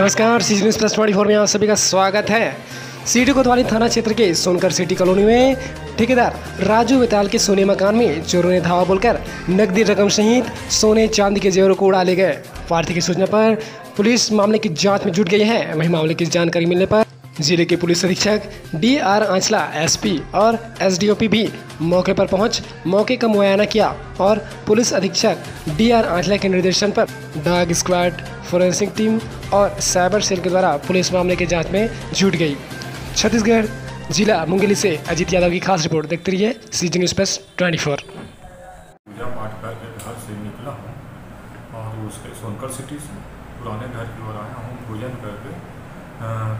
नमस्कार C news plus twenty four में आप सभी का स्वागत है। सिटी कोतवाली थाना क्षेत्र के सोनकर सिटी कॉलोनी में ठेकेदार राजू बेताल के सोने मकान में चोरों ने धावा बोलकर नकदी रकम सहित सोने चांदी के जेवरों को उड़ा ले गए। पार्टी की सूचना पर पुलिस मामले की जाँच में जुट गई है। वहीं मामले की जानकारी मिलने पर ज़िले के पुलिस अधीक्षक डी आर आंचला एसपी और एसडीओपी भी मौके पर पहुँच, मौके का मुआयना किया और पुलिस अधीक्षक डी आर आंचला के निर्देशन पर डाग स्क्वाड फोरेंसिक टीम और साइबर सेल के द्वारा पुलिस मामले की जाँच में जुट गई। छत्तीसगढ़ जिला मुंगेली से अजीत यादव की खास रिपोर्ट देखते रहिए C G news plus twenty four. पूजा पाठ करके घर से निकला हूँ और उसके सोनकर सिटी से पुराने घर की ओर आया हूँ। भोजन करके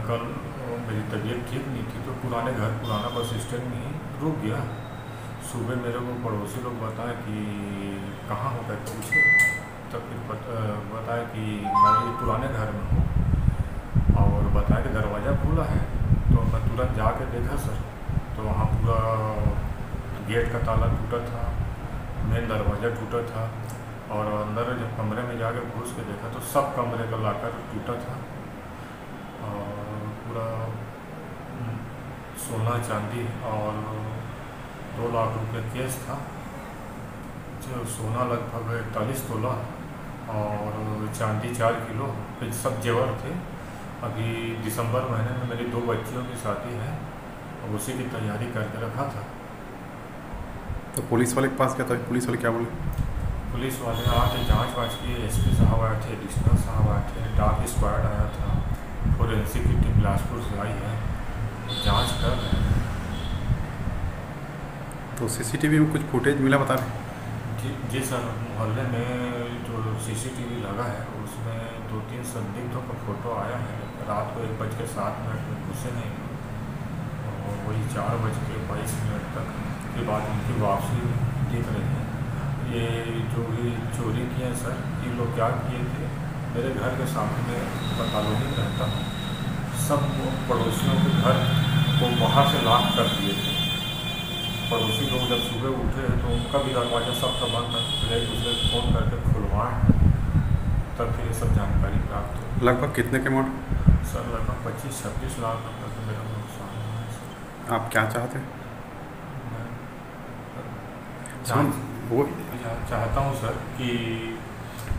कल मेरी तबीयत ठीक नहीं थी तो पुराने घर, पुराना बस स्टैंड में ही रुक गया। सुबह मेरे को पड़ोसी लोग बताए कि कहाँ हो गए पूछे। तब फिर बताया कि मैं ये पुराने घर में हूँ और बताया कि दरवाज़ा खुला है तो मैं तुरंत जा जाके देखा सर तो वहाँ पूरा गेट का ताला टूटा था मेन दरवाज़ा टूटा था और अंदर जब कमरे में जाकर घुस के देखा तो सब कमरे का लाकर टूटा था और पूरा हम्म, सोना चांदी और दो लाख रुपये केस था जो सोना लगभग इकतालीस तोला और चांदी चार किलो फिर सब जेवर थे। अभी दिसंबर महीने में मेरी दो बच्चियों की शादी है और उसी की तैयारी करके रखा था। तो पुलिस वाले के पास क्या था? पुलिस वाले क्या बोले? पुलिस वाले आके जाँच वाँच किए एस पी साहब आए थे एडिशनल साहब आए थे डाक स्क्वाड आया था फोरेंसिक की टीम बिलासपुर से आई है जाँच कर रहे हैं। तो सीसीटीवी में कुछ फुटेज मिला बता रहे जी सर मोहल्ले में जो सीसीटीवी लगा है, उसमें दो तीन संदिग्धों का फ़ोटो आया है। रात को एक बज के सात मिनट में घुसे नहीं। और वही चार बज के बाईस मिनट तक के बाद उनकी वापसी दिख रही है। ये जो भी चोरी किए हैं सर, ये लोग क्या किए थे? मेरे घर के सामने मैं कॉलोनी रहता हूँ। सब पड़ोसियों के घर को बाहर से लाख कर दिए थे। पड़ोसी लोग जब सुबह उठे तो उनका भी दरवाज़ा सब तो बंद था फिर एक दूसरे को फ़ोन करके खुलवाएँ तब फिर ये सब जानकारी प्राप्त हुई लगभग कितने के अमाउंट सर लगभग पच्चीस छब्बीस लाख रुपये का मेरा नुकसान हुआ है आप क्या चाहते हैं? वो चाहता हूँ सर कि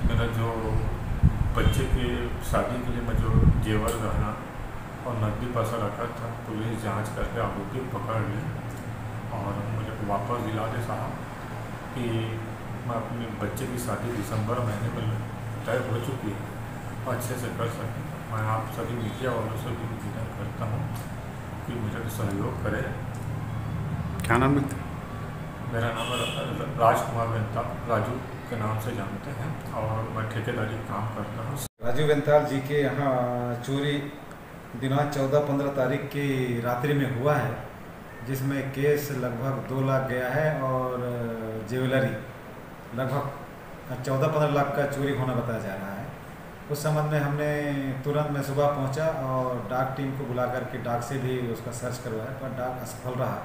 मेरा जो बच्चे के शादी के लिए मैं जो जेवर गहना और नकदी पैसा रखा था पुलिस जाँच करके आरोपी पकड़ ले। और मुझे वापस दिला दे साहब कि मैं अपने बच्चे की शादी दिसंबर महीने में तय हो चुकी है। अच्छे से कर सकूँ। मैं आप सभी मीडिया वालों से भी निवेदन करता हूँ कि मेरा सहयोग करें। क्या नाम मिलते मेरा नाम राजकुमार मेहता राजू के नाम से जानते हैं और मैं ठेकेदारी काम करता हूँ। राजू बेंताल जी के यहाँ चोरी दिनांक चौदह पंद्रह तारीख की रात्रि में हुआ है। जिसमें केस लगभग दो लाख गया है और ज्वेलरी लगभग चौदह पंद्रह लाख का चोरी होना बताया जा रहा है। उस संबंध में हमने तुरंत मैं सुबह पहुँचा और डाक टीम को बुला करके डाक से भी उसका सर्च करवाया, पर डाक असफल रहा।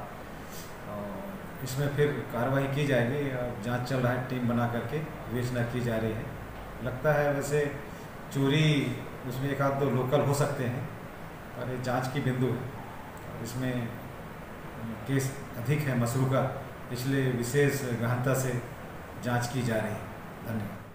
और इसमें फिर कार्रवाई की जाएगी और जाँच चल रहा है, टीम बना करके विवेचना की जा रही है। लगता है वैसे चोरी उसमें एक आध दो लोकल हो सकते हैं, पर ये जाँच की बिंदु है। इसमें केस अधिक है मसरू का, इसलिए विशेष गहनता से जाँच की जा रही है। धन्यवाद।